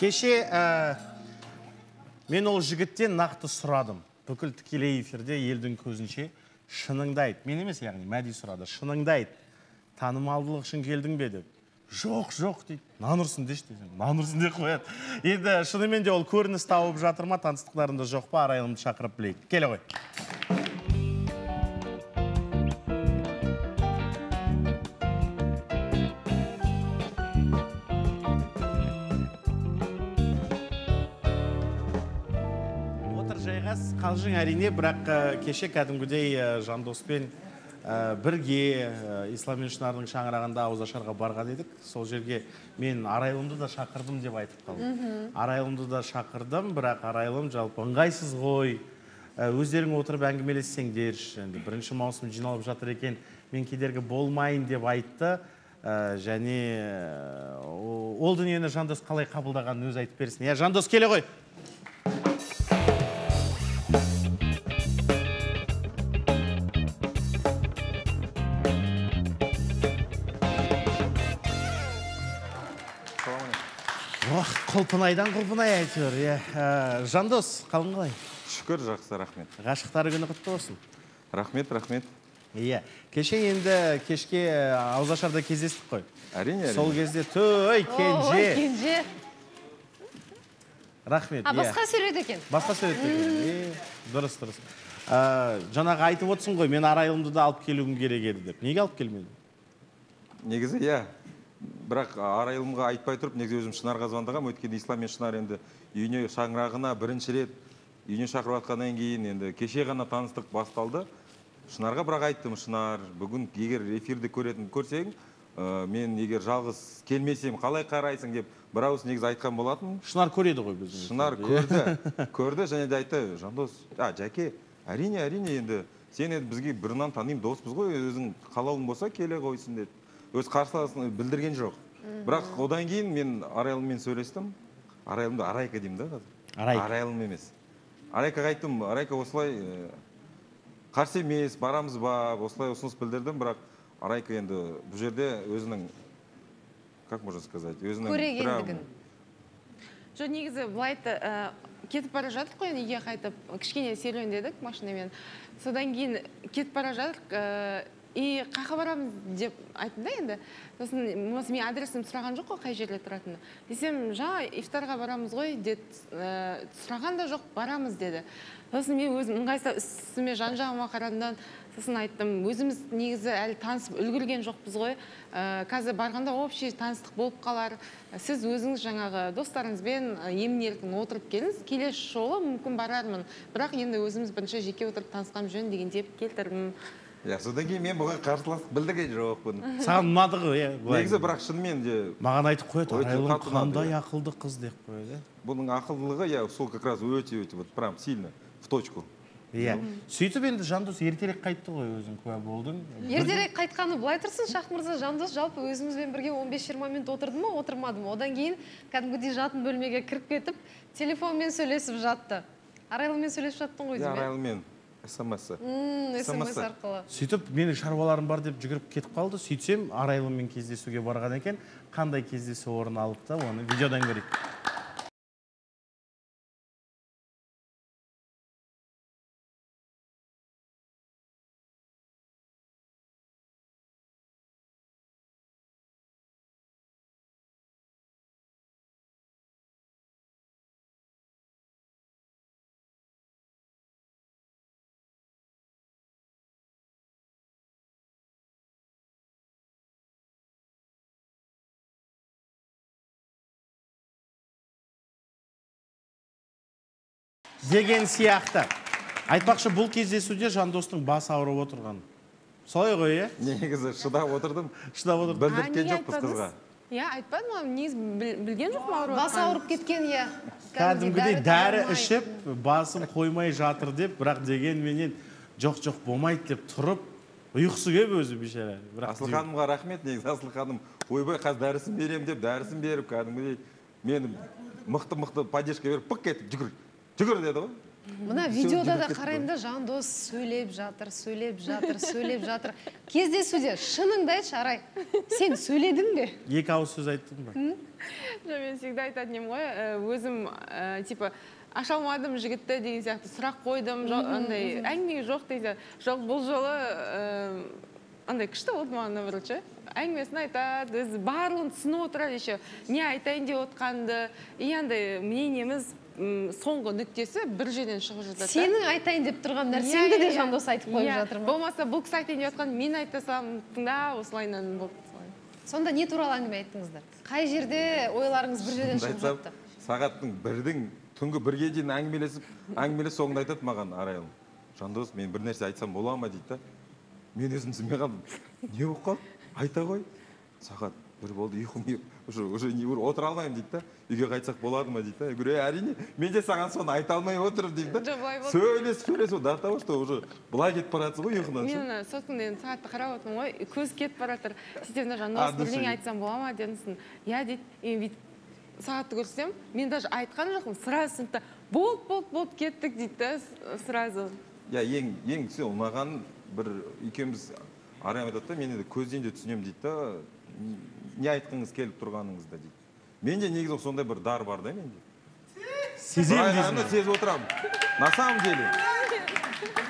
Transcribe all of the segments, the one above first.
кеше ә, мен ол жігіттен нақты сұрадым. Бүкіл тікелей эфирде елдің көзінше шыныңды айт мен емес яғни мәди сұрады. Шыныңды айт танымалдылық үшін келдің бе деп. Жоқ жоқ дейді. Нанұрсын деші десем нанұрсын деп қояды. Енді шынымен де ол көрініс тауып жатыр ма? Таныстықтарында жоқ па? Арайлымды шақырып білейік. Келе ғой. Қалжың әрине бірақ ә, кеше кәдімгідей ә, жандоспен ә, бірге ә, ислам шынардың шаңырағында ауызашарға барған едік. Сол жерге мен арайлымды да шақырдым деп айтып қалдым. Арайлымды да шақырдым бірақ арайлым жалпы ыңғайсыз ғой. Өздерің отырып әңгімелессеңдерші. Енді бірінші маусым жиналып жатыр екен мен кедергі болмайын деп айтты. Ә, және ол дүниені жандос қалай қабылдағанын өзі айтып берсін. Иә жандос келе ғой. Құлпынайдан құлпынай әйтеуір иә. Ә, жандос қалың қалай? Шүкір жақсы рахмет. Ғашықтар күні құтты болсын. Рахмет рахмет. Иә. Кеше енді кешке ә, ауызашарда кездестік қой. Әрине әрине. Сол кезде той ой кенже. кенже. Рахмет а иә. басқа сурет екен? Басқа сурет екен. Дұрыс дұрыс. Ә, жаңағы айтып отырсың ғой мен арайлымды да алып келуім керек еді деп. Неге алып келмедің? Негізі иә. Бірақ арайлымға айтпай тұрып негізі өзім шынарға звондағанмын өйткені ислам мен шынар енді үйіне шаңырағына бірінші рет үйіне шақырып жатқаннан кейін енді кеше ғана таныстық басталды. Шынарға бірақ айттым шынар бүгін егер эфирді көретін көрсең ә, мен егер жалғыз келмесем қалай қарайсың? деп бір ауыз негізі айтқан болатын. Шынар көреді ғой біздің шынар көрді көрді және де айтты жандос а жәке әрине әрине енді сен енді бізге бұрыннан танимын доспыз ғой өзің қалауың болса келе қойсын деді өз қарсыласын білдірген жоқ. Бірақ одан кейін мен арайлыммен сөйлестім. Арайлымды арайка деймін да қазір. Арайка. арайлым емес. Арайкаға айттым арайка осылай э, қарсы емес барамыз ба осылай ұсыныс білдірдім бірақ арайка енді бұл жерде өзінің как можно сказать өзінің көрегендігін. жоқ негізі былай айтты ә, кетіп бара жатырмық қой енді үйге қайтып кішкене серуендедік машинамен. Содан кейін кетіп бара жатырмық и қаяққа барамыз деп айттым да енді. Сосын осы менің адресімді сұраған жоқ қой қай жерде тұратынын. Десем жаңа ифтарға барамыз ғой деді ә, сұраған да жоқ барамыз деді. Сосын мен өзім ыңғайсыздау үстіме жан жағыма қарадым. Сосын айттым өзіміз негізі әлі танысып үлгерген жоқпыз ғой. Ә, қазір барғанда общий таныстық болып қалар. Сіз өзіңіз жаңағы достарыңызбен ә, емін еркін отырып келіңіз. Келесі жолы мүмкін барармын. Бірақ енді өзіміз бірінші жеке отырып танысқан жөн деген деп келтірдім иә содан кейін мен бұған қарсыластық білдірген жоқпын саған ұнады ғой иә былай. негізі бірақ шынымен де маған айтып қояды арайлым қандай ақылды қыз деп қояды бұның ақылдылығы иә сол как раз өте өте вот прям сильно в точку. Иә. Сөйтіп енді жандос ертерек қайтты ғой өзің куә болдың. Ертерек қайтқаны былай тұрсын шах мырза жандос жалпы өзімізбен бірге 15-20 минут отырды ма отырмады ма одан кейін кәдімгідей жатын бөлмеге кіріп кетіп телефонмен сөйлесіп жатты. Арайлыммен сөйлесіп жаттың ғой деймін иә? арайлыммен смс. Мм, SMS смс арқылы. Сөйтіп менің шаруаларым бар деп жүгіріп кетіп қалды. Сөйтсем арайлыммен кездесуге барған екен. Қандай кездесу орын алыпты оны видеодан көрейік. Деген сияқты. Айтпақшы бұл кездесуде жандостың басы ауырып отырған. Солай ғой иә? Негізі шыдап отырдым. Шыдап отыр білдірткен жоқпыз қызға. иә айтпадым ғой. Негізі біл- білген жоқпын ауырып басы жатқанын. ауырып кеткен иә. Кәдімгідей дәрі ішіп басым қоймай жатыр деп бірақ дегенменен жоқ жоқ болмайды деп тұрып ұйқысы келіп өзі бейшара. Бірақ асыл ханымға рахмет. Негізі асыл ханым ойбай қазір дәрісін беремін деп дәрісін беріп кәдімгідей мені мықты мықты поддержка беріп пық етіп жүгір жүгір деді ғой. Мына видеода да қараймын да жандос сөйлеп жатыр сөйлеп жатыр сөйлеп жатыр. Кездесуде шыныңды айтшы арай. Сен сөйледің бе? Екі ауыз сөз айттың ба жоқ мен всегда айтатын едім ғой. Ә, өзім ә, типа аша алмадым жігітті деген сияқты сұрақ қойдым андай әңгіме жоқ деген сияқты. Жоқ бұл жолы ә, андай күшті болды маған наоборот ше әңгімесін айтады өзі барлығын түсініп отырады еще. Не айтайын деп отқанды. И андай мнениеміз соңғы нүктесі бір жерден шығып жатады сенің айтайын деп тұрған Иә, нәрсеңді иә, де иә. жандос айтып қойып жатыр ма? болмаса бұл кісі айтайын деп жатқан мен айта саламын тыңда осылайынан болды сонда не туралы әңгіме айттыңыздар? Қай жерде ойларыңыз бір жерден шығып жатты? сағаттың бірдің түнгі бірге дейін әңгімелесіп әңгімелесіп соңында айтады маған арайлым. Жандос мен бір нәрсе айтсам бола ма? дейді да. Мен өзім түсінбей қалдым. Не болып қалды? Айта ғой сағат бір болды ұйқым келіп уже уже не отыра алмаймын дейді да. Үйге қайтсақ болады ма дейді да. Я говорю «Е, әрине мен де саған соны айта алмай отырмын деймін да. Сөйлесіп сөйлесіп до того что уже былай кетіп бара жатсың ғой ұйқыдан мен сосын енді сағатты қарап отырмын ғой. Көз кетіп бара жатыр. Сөйтемін да А, жандос дұрыс бірдеңе айтсам бола ма дедім иә дейді и бүйтіп сағатты көрсем мен даже айтқан жоқпын сразу сыныпта болды болды болды кеттік дейді да сразу. Иә ең ең ұнаған бір екеуміз арайым айтады да мен енді көзден де түсінемін дейді да. Не айтқыңыз келіп тұрғаныңызды дейді. Менде негізі сондай бір дар бар да менде. Сеземін дейсің сезіп отырамын. На самом деле.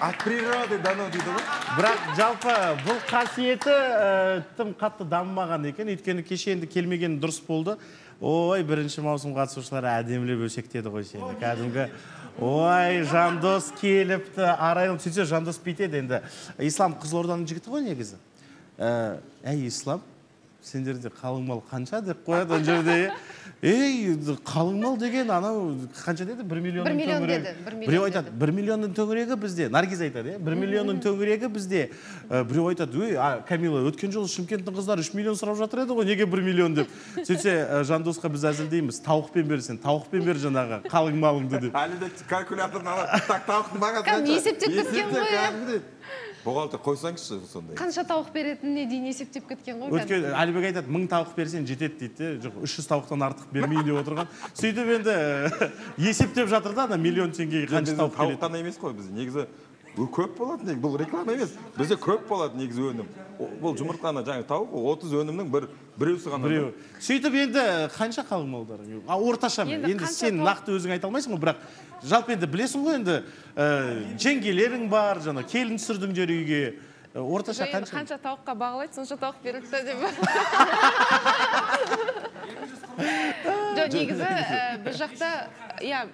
От природы дано дейді ғой. Бірақ жалпы бұл қасиеті ә, тым қатты дамымаған екен. Өйткені кеше енді келмеген дұрыс болды. Ой бірінші маусым қатысушылары әдемілеп өсектеді ғой сені. Кәдімгі ой жандос келіпті. Арайлым сөйтсе жандос бүйтеді енді. Ислам қызылорданың жігіті ғой негізі. Ә, әй ислам. Сендерде қалың мал қанша деп қояды ана жерде иә. ей қалың мал деген анау қанша деді? бір миллионның Бір миллион деді, біреу айтады бір миллионның төңірегі бізде наргиз айтады иә бір миллионның төңірегі бізде біреу айтады ой а, камила өткен жолы шымкенттің қыздары үш миллион сұрап жатыр еді ғой неге бір миллион деп? Сөйтсе жандосқа біз әзілдейміз тауықпен бер сен тауықпен бер жаңағы қалың малыңды деп. Әлі де калькуляторын алады так тауықтың бағасы есептеп кеткен ғой, иә. Бухгалтер қойсаңызшы сондай. Қанша тауық беретініне дейін есептеп кеткен ғой өткен әлібек айтады мың тауық берсең жетеді дейді де жоқ үш жүз тауықтан артық бермейін деп отырған. Сөйтіп енді ә, есептеп жатыр да ана миллион теңгеге қанша тауық тауық келеді қана емес қой бізде. Негізі көп болады негізі бұл реклама емес. Бізде көп болады негізі өнім. Бұл жұмыртқаны жаңағы тауық ол 30 өнімнің бір біреусі ғана. Біреу сөйтіп енді қанша қалың малдарың а орташа ма? Енді енді сен нақты өзің айта алмайсың ғой бірақ жалпы енді білесің ғой енді ә, жеңгелерің бар жаңа келін түсірдіңдер үйге. Ә, орташа қанша? қанша тауыққа бағалайды сонша тауық береді да деп жоқ негізі біз жақта иә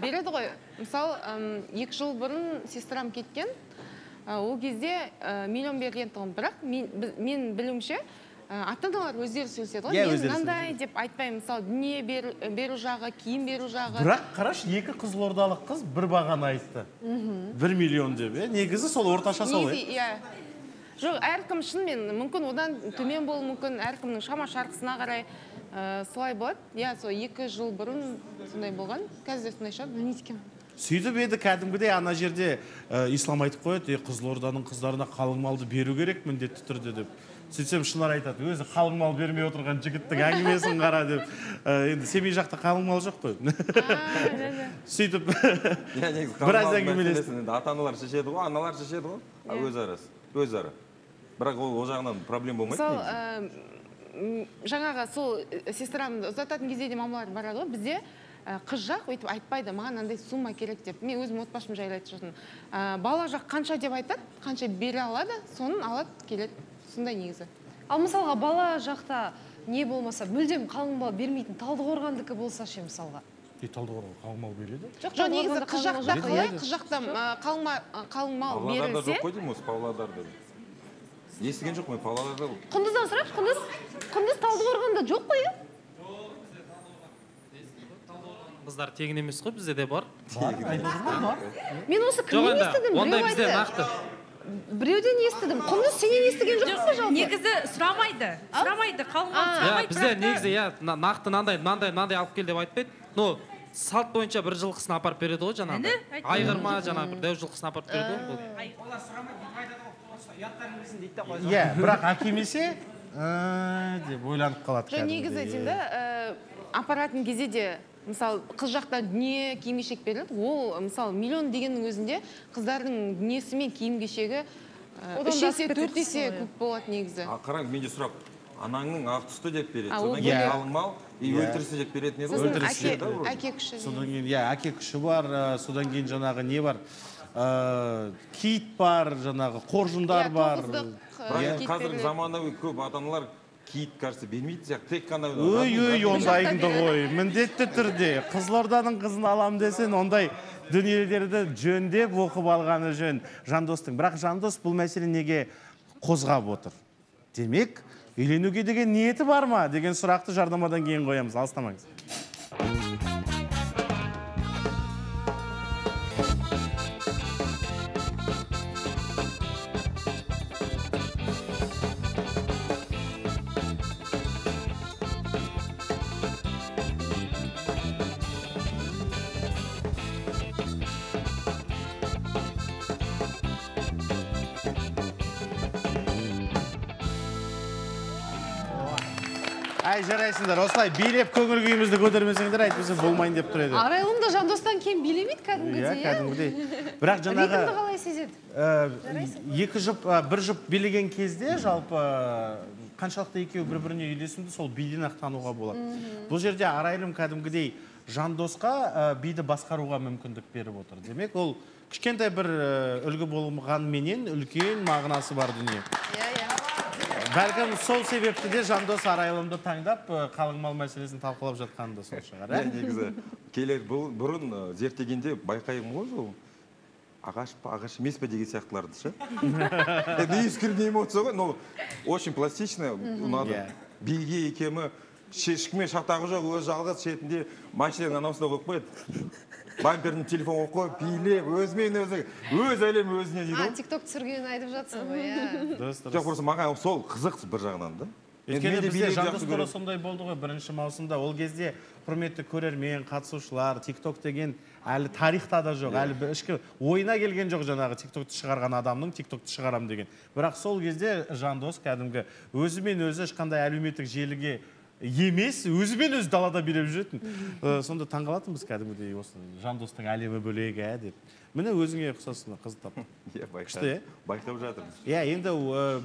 береді ғой. Мысалы екі жыл бұрын сестрам кеткен ол кезде миллион берген тұғын бірақ мен, білуімше ата аналар өздері сөйлеседі ғой. Иә, мен мынандай деп айтпаймын мысалы дүние беру, жағы киім беру жағы. Бірақ қарашы екі қызылордалық қыз бір бағаны айтты. Бір миллион деп иә. Негізі сол орташа сол иә. иә. Жоқ әркім шынымен мүмкін одан төмен болуы мүмкін әркімнің шама шарқысына қарай. Ә, солай болады иә сол екі жыл бұрын сондай болған. Қазір де сондай шығар білмейді екенмін сөйтіп енді кәдімгідей ана жерде ә, ислам айтып қояды е қызылорданың қыздарына қалың малды беру керек міндетті түрде деп. Сөйтсем шынар айтады өзі қалың мал бермей отырған жігіттің әңгімесін қара деп. Ә, енді семей жақта қалың мал жоқ қой. Сөйтіп иә Біраз мәселесін енді ата аналар шешеді ғой аналар шешеді ғой. Иә. өзара өзара. Бірақ ол ол жағынан проблема болмайды мысалы жаңағы сол ә, сестрамды ұзататын кезде де мамалар барады ғой бізде ә, қыз жақ өйтіп айтпайды маған андай сумма керек деп. Мен өзім отбасым жайлы айтып жатырмын. Ә, бала жақ қанша деп айтады қанша бере алады соны алады келеді. Сондай негізі. Ал мысалға бала жақта не болмаса мүлдем қалың мал бермейтін талдықорғандікі болса ше мысалға? Е талдықорған қалың мал береді? Жоқ негізі қыз жақта қалай? қыз жақта қалың ма- қалың мал павлодарда берілсе жоқ қой деймін осы павлодарда. Естіген жоқпын мен павлодарда құндыздан сұрайықшы құндыз құндыз талдықорғанда жоқ қой иә? Қыздар тегін емес қой бізде де бар. Мен осы жоқ кімнен естідім? ондай біреу бізде нақты. Біреуден естідім. Құндыз сенен естіген жоқсың ба жалпы? негізі сұрамайды. Сұрамайды қалың А. иә сұрамайды. Бізде негізі иә на- нақты мынандай мынандай мынандай алып кел деп айтпайды. Ну салт бойынша бір жылқысын апарып береді ғой жаңағыдай. Айғыр ма жаңағы бір дәу жылқысын апарып береді ғой бұл. иә бірақ әкелмесе «ә» деп ойланып қалады жоқ негізі иә. да ә, апаратын кезде де мысалы қыз жақтан дүние киім кешек беріледі ол мысалы миллион дегеннің өзінде қыздардың дүниесі мен киім кешегі үш да есе төрт есе көп болады негізі а қараң менде сұрақ анаңның ақ түсті деп береді содан кейін бөлек. қалың мал и Иә. өлтірісі деп беретін еді ғой әке да, күші содан кейін иә әке күші бар содан кейін жаңағы не бар ә, кит бар жаңағы қоржындар Иә, бар. бірақ Иә. енді қазіргі Кит беріледі. заманауи көп ата аналар киіт кажется бермейтін сияқты тек қана ой ой разный- ондайыңды ғой міндетті түрде. Қызылорданың қызын алам десең ондай дүниелерді жөндеп оқып алғаны жөн. Жандостың бірақ жандос бұл мәселе неге қозғап отыр? Демек үйленуге деген ниеті бар ма? Деген сұрақты жарнамадан кейін қоямыз. Алыстамаңыз. Әй жарайсыңдар осылай билеп көңіл күйімізді көтермесеңдер әйтпесе болмайын деп тұр еді. Арайлым да жандостан кем билемейді иә кәдімгідей? Кәдімгідей. Бірақ жаңағы ритмді қалай сезеді? Ә, екі жұп ә, бір жұп билеген кезде жалпы ә, қаншалықты екеуі бір біріне үйлесімді сол биден ақ тануға болады. Бұл жерде арайлым кәдімгідей жандосқа ә, биді басқаруға мүмкіндік беріп отыр. Демек ол кішкентай бір үлгі болғанменен үлкен мағынасы бар дүние. Иә иә. Бәлкім сол себепті де жандос арайлымды таңдап қалың мал мәселесін талқылап жатқаны да сол шығар иә негізі. Келер бұл бұрын зерттегенде байқаймын ғой сол. Ағаш па ағаш емес па деген сияқтыларды ше? Это искренняя эмоция ғой но очень пластично ұнады. Иә. биге екемі ешкіммен шатағы жоқ өзі жалғыз шетінде машинаның анауысында қойып қояды. Бамперін телефон қойып қойып билеп өзімен өзі өз әлемі өзіне дейді а ғой. тик ток түсіргенін айтып жатсың ғой иә. Дұрыс жоқ дұрыс просто маған сол қызық бір жағынан да. Өйткені бізде жандос сондай болды ғой бірінші маусымда. Ол кезде құрметті көрермен қатысушылар тикток деген әлі тарихта да жоқ әлі бір ішкі ойына келген жоқ жаңағы тиктокты шығарған адамның тиктокты шығарам деген. Бірақ сол кезде жандос кәдімгі өзімен өзі ешқандай әлеуметтік желіге емес өзімен өзі далада билеп жүретін. Сонда таңқалатынбыз кәдімгідей осы жандостың әлемі бөлек ә деп. Міне өзіңе ұқсас қыз таптың иә Күшті, иә? байқап жатырмыз. Иә енді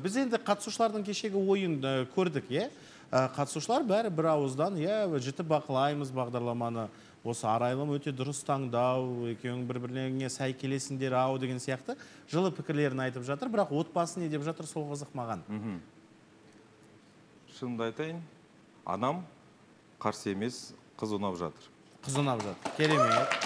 біз енді қатысушылардың кешегі ойын көрдік иә қатысушылар бәрі бір ауыздан иә жіті бақылаймыз бағдарламаны. Осы арайлым өте дұрыс таңдау екеуің бір біріңе сай келесіңдер ау деген сияқты жылы пікірлерін айтып жатыр. Бірақ отбасы не деп жатыр сол қызық маған. Шынымды айтайын анам қарсы емес қыз ұнап жатыр. Қыз ұнап жатыр. Керемет.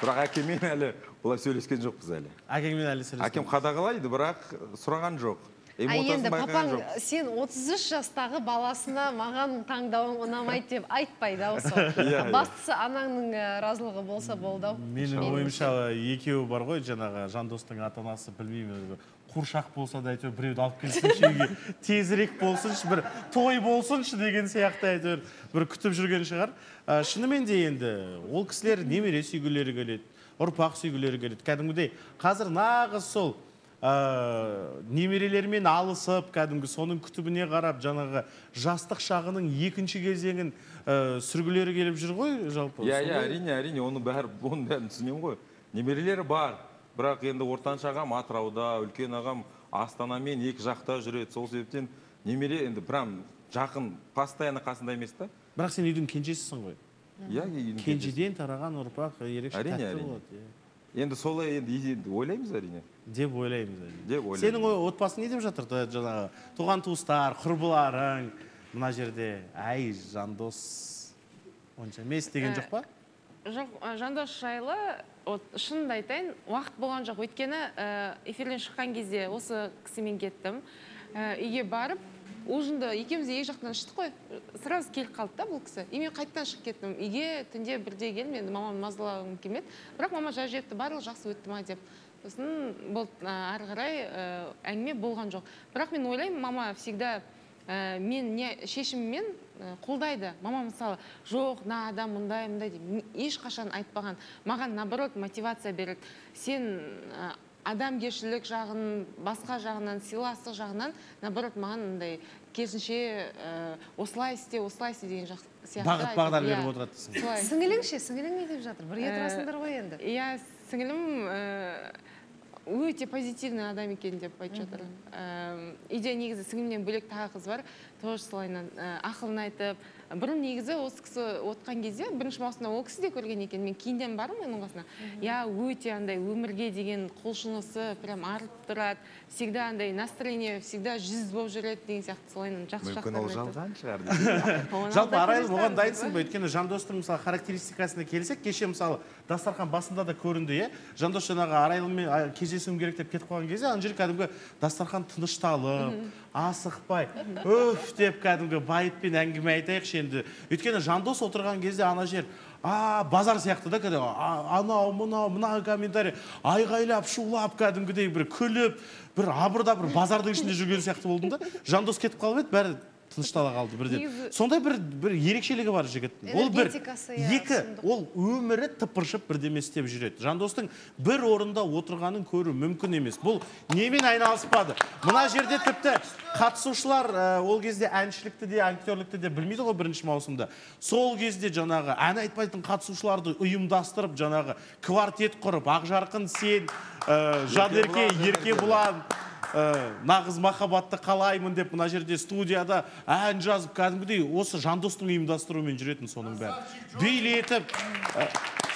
Бірақ әкеммен әлі былай сөйлескен жоқпыз әлі. Әкеңмен әлі сөйлескен әкем қадағалайды бірақ сұраған жоқ. Енді папаң сен 33 жастағы баласына маған таңдауың ұнамайды деп айтпайды ау сол. Иә, иә. бастысы анаңның разылығы болса болды ау. Менің ойымша екеуі бар ғой жаңағы жандостың ата анасы білмеймін. Қуыршақ болса да әйтеуір біреуді алып келсінші үйге тезірек болсыншы бір той болсыншы деген сияқты әйтеуір бір күтіп жүрген шығар. Ә, шынымен де енді ол кісілер немере сүйгілері келеді ұрпақ сүйгілері келеді. Кәдімгідей қазір нағыз сол ә, немерелермен алысып кәдімгі соның күтіміне қарап жаңағы жастық шағының екінші кезеңін ә, сүргілері келіп жүр ғой жалпы иә иә әрине әрине оны бәрі оның бәрін түсінемін ғой. Немерелері бар бірақ енді ортаншы ағам атырауда үлкен ағам астанамен екі жақта жүреді. Сол себептен немере енді прям жақын постоянно қасында емес та. Бірақ сен үйдің кенжесісің ғой. Иә кенжеден тараған ұрпақ ерекше Әрине, тәтті болады иә. енді солай енді енді ойлаймыз әрине. Деп ойлаймыз әрине. деп ойлаймын сенің ой- отбасың не деп жатыр жаңағы? Туған туыстар құрбыларың мына жерде әй жандос онша емес деген жоқ па? Жоқ жандос жайлы вот шынымды айтайын уақыт болған жоқ. Өйткені эфирден шыққан кезде осы кісімен кеттім. Ә, үйге барып ужинды екеуміз екі жақтан іштік қой. Сразу келіп қалды да бұл кісі. И мен қайтадан шығып кеттім. Үйге түнде бірде келдім. Енді мамамды мазалағым келмеді. Бірақ мама жазып жіберіпті барлығы жақсы өтті ма деп. Сосын болды ары қарай әңгіме болған жоқ. Бірақ мен ойлаймын мама всегда ә, мен не шешіміммен қолдайды. Мама мысалы жоқ мына адам мындай мындай деп ешқашан айтпаған. Маған наоборот мотивация береді. Сен ә, адамгершілік жағын басқа жағынан сыйластық жағынан наоборот маған мындай керісінше ә, осылай істе осылай істе деген жақ- сияқты бағыт бағдар иә, беріп отырады дейсің солай. сіңілің ше сіңілің не деп жатыр бірге тұрасыңдар ғой енді. иә сіңілім ә, өте позитивный адам екен деп айтып жатыр үйде негізі сіңілімнен бөлек тағы қыз бар. Тоже солайынан ә, ақылын айтып бұрын негізі осы кісі отқан кезде бірінші маусымда ол кісі де көрген екен. Мен кейінден бармын оның қасына. Иә өте андай өмірге деген құлшынысы прям артып тұрады. Всегда андай настроение всегда жүз болып жүреді деген сияқты солайынан жақсы мүмкін ол жалған шығар. Жалпы арайлым оған дайынсың ба? ба өйткені жандостың мысалы характеристикасына келсек кеше мысалы дастархан басында да көрінді иә? Жандос жаңағы арайлыммен кездесуім керек деп кетіп қалған кезде ана жер кәдімгі дастархан тынышталып асықпай өф! деп кәдімгі байыппен әңгіме айтайықшы енді. Өйткені жандос отырған кезде ана жер а базар сияқты да кәдімгі анау мынау мына комментарий айғайлап шулап кәдімгідей бір күліп бір абырда бір базардың ішінде жүрген сияқты болдым да жандос кетіп қалып еді бәрі тыныштала қалды бірден. Сондай бір бір ерекшелігі бар жігіттің ол бір иә, екі ол өмірі тыпыршып бірдеме істеп жүреді. Жандостың бір орында отырғанын көру мүмкін емес. Бұл немен айналыспады? Мына жерде тіпті қатысушылар ә, ол кезде әншілікті де актерлікті де білмейді ғой бірінші маусымда. Сол кезде жаңағы ән айтпайтын қатысушыларды ұйымдастырып жаңағы квартет құрып ақжарқын сен ә, жадерке еркебұлан ә, нағыз махаббатты қалаймын деп мына жерде студияда ән жазып кәдімгідей осы жандостың ұйымдастыруымен жүретін соның бәрі. Билетіп ә,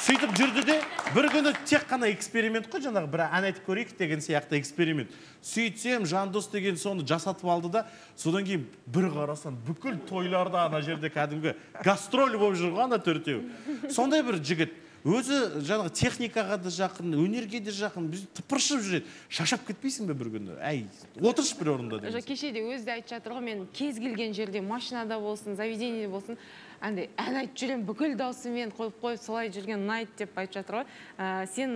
сөйтіп жүрді де бір күні тек қана эксперимент қой жаңағы бір ән айтып көрейік деген сияқты эксперимент. Сөйтсем жандос деген соны жасатып алды да содан кейін бір қарасаң бүкіл тойларда ана жерде кәдімгі гастроль болып жүр ғой ана төртеу сондай бір жігіт. Өзі жаңағы техникаға да жақын өнерге де жақын біз тыпыршып жүреді. Шаршап кетпейсің бе бір күні? Әй отыршы бір орында жоқ кеше де өзі де айтып жатыр ғой мен кез келген жерде машинада болсын заведениеде болсын андай ән айтып жүремін бүкіл даусыммен қойып қойып солай жүрген ұнайды деп айтып жатыр ғой. Ә, сен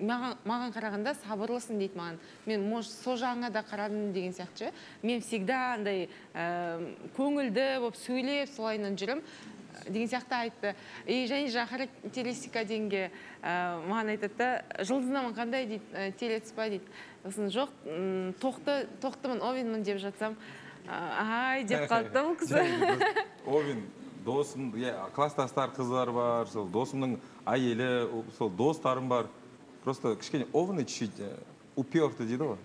маған, маған қарағанда сабырлысың дейді маған. Мен может сол жағыңа да қарадым деген сияқты ше. Мен всегда андай ә, көңілді болып сөйлеп солайынан жүремін деген сияқты айтты. И және жаңағы характеристика дегенге ә, маған айтады да жұлдызнама қандай дейді ә, телец па дейді? Сосын жоқ тоқты тоқтымын овенмін деп жатсам «А, ай деп қалды да ол кісі. овен досым иә класстастар қыздар бар сол досымның әйелі сол достарым бар. Просто кішкене овны чуть чуть упертый дейді ғой.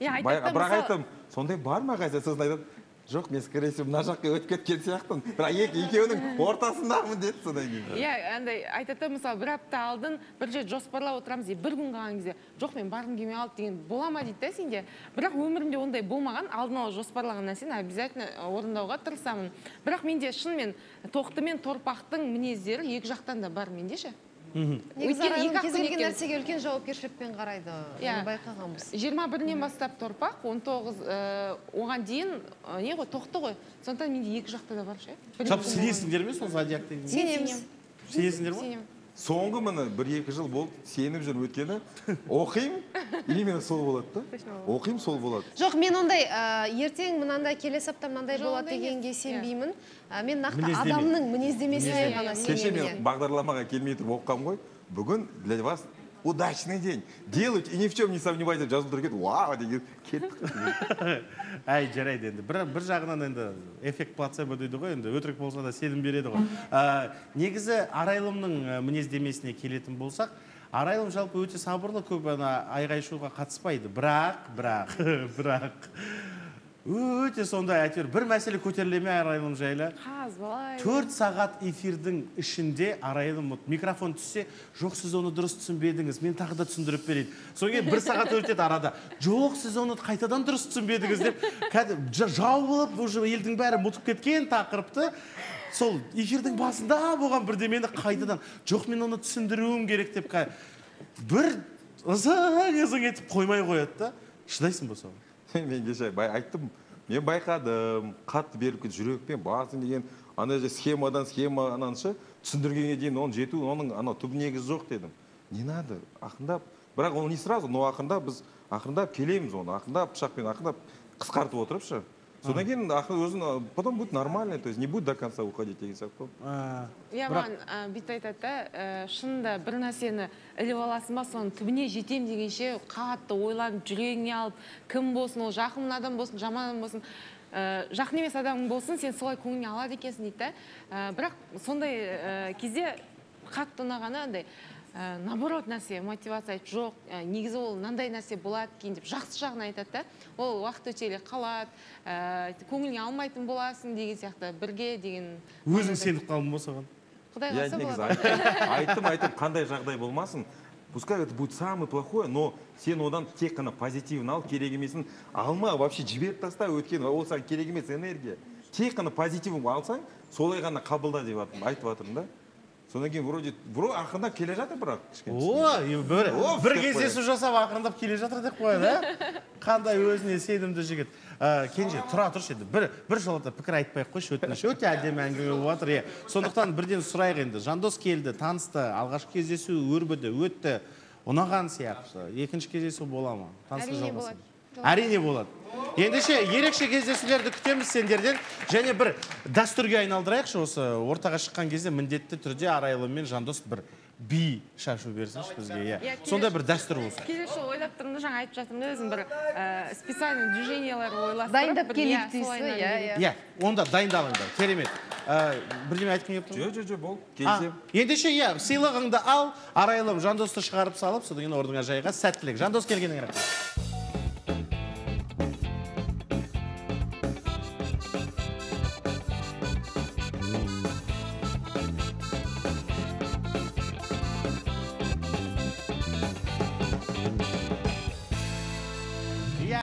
Иә бірақ айттым сондай бар ма ғайса сосын айтады жоқ мен скорее всего мына жаққа өтіп кеткен сияқтымын. Бірақ екі екеуінің ортасындамын деді содан кейін иә андай айтады да мысалы бір апта алдын бір жерде жоспарлап отырамыз дейді бір күн қалған кезде. Жоқ мен барғым келмей қалды деген бола ма дейді да сенде? Бірақ өмірімде ондай болмаған алдын ала жоспарлаған нәрсені обязательно орындауға тырысамын. Бірақ менде шынымен тоқты мен торпақтың мінездері екі жақтан да бар менде ше? Негізі Өйткені арайлым екі-ақ кез күн келген екен. нәрсеге үлкен жауапкершілікпен қарайды. Иә. байқағанбыз. Жиырма бірінен бастап торпақ он тоғыз оған дейін ә, не ғой тоқты ғой. Сондықтан менде екі жақта да бар ше. Жалпы сенесіңдер ме сол зодиак деген сенеміз. Сенесіңдер ма сенемін. Соңғы міне бір екі жыл болды сеніп жүрмін. Өйткені оқимын именно сол болады да? Оқимын сол болады. Жоқ мен ондай ә, ертең мынандай келесі апта мынандай болады дегенге сенбеймін. Ә, мен нақты Мінездеме. адамның мінездемесіне ғана кеше сенемін мен иә. бағдарламаға келмей тұрып оқығанмын ғой. Бүгін для вас удачный день. Делайте и ни в чем не сомневайтесь деп жазылып тұр екен вау деген кеттік әй жарайды енді. Бір, бір жағынан енді эффект плацебо дейді ғой енді. Өтірік болса да сенім береді ғой. Ә, негізі арайлымның ә, мінездемесіне келетін болсақ арайлым жалпы өте сабырлы көп ана айғай шуға қатыспайды. Бірақ бірақ бірақ. Өте сондай әйтеуір бір мәселе көтеріле ме арайлым жайлы? Төрт сағат эфирдің ішінде арайлым микрофон түссе жоқ сіз оны дұрыс түсінбедіңіз мен тағы да түсіндіріп берейін содан кейін бір сағат өтеді арада. Жоқ сіз оны қайтадан дұрыс түсінбедіңіз деп кәдімгі жа- жауып уже елдің бәрі ұмытып кеткен тақырыпты сол эфирдің басында болған бірдемені қайтадан жоқ мен оны түсіндіруім керек деп бір ызың ызың етіп қоймай қояды да. Шыдайсың ба соған? мен кеше айттым мен байқадым қатты беріліп кетті жүрекпен басым деген ана жерде схемадан схемадан ше түсіндіргенге дейін оның жету оның анау түп негізі жоқ дедім. Не надо ақырындап бірақ ол не сразу но ақырындап біз ақырындап келеміз оны ақырындап пышақпен ақырындап қысқартып отырып ше. Содан кейін ақыры өзін потом будет нормально то есть не будет до конца уходить деген сияқты ғой А, иә маған бүйтіп айтады да шынында бір нәрсені іліп аласың ба соның түбіне жетем дегенше қатты ойланып жүрегіңе алып кім болсын ол жақын адам болсын жаман адам болсын ә, жақын емес адамың болсын сен солай көңіліңе алады екенсің дейді да Ә, бірақ сондай ә, кезде қатты ұнағаны андай ә, наоборот нәрсе мотивация айтып жоқ ә, негізі ол мынандай нәрсе болады кейін деп жақсы жағын айтады да. Ол уақыт өте келе қалады ә, көңіліңе алмайтын боласың деген сияқты бірге деген өзің сеніп қалдың ба соған құдай қаласа негізі болады. айттым айттым қандай жағдай болмасын пускай это будет самый плохой но сен одан тек қана позитивін ал керек емесін. Алма вообще жіберіп таста өйткені ол саған керек емес энергия. Тек қана позитивін алсаң солай ғана қабылда деп айтып жатырмын да. Содан кейін вроде вроде ақырындап келе жатыр бірақ кішкене бір, бір кездесу жасап ақырындап келе жатыр деп қояды ә қандай өзіне сенімді жігіт. Ә, кенже тұра тұршы енді. Бір бір жолата пікір айтпай ақ қойшы өтініш. Өте әдемі әңгіме болып жатыр иә. Сондықтан бірден сұрайық енді. Жандос келді танысты алғашқы кездесу өрбіді өтті. Ұнаған сияқты. Екінші кездесу бола ма? Әрине болады. әрине болады. Ендеше ерекше кездесулерді күтеміз сендерден. Және бір дәстүрге айналдырайықшы осы. Ортаға шыққан кезде міндетті түрде арайлы мен жандос бір би шашу берсінші бізге иә. Иә, сондай бір дәстүр болсын. келесі жолы ойлап тұрмын да жаңа айтып жатырмын да өзім бір ә, специальный движениялар ойластырып Дайындап келейік иә, дейсіз ғой, иә, берейік. иә. Онда дайындалыңдар керемет. Ә, бірдеме айтқың келіп тұр ма? жоқ жоқ жоқ бол А, келісемін. ендеше иә сыйлығыңды ал арайлым жандосты шығарып салып содан кейін орныңа жайға сәттілік. Жандос келгеніңе рахмет.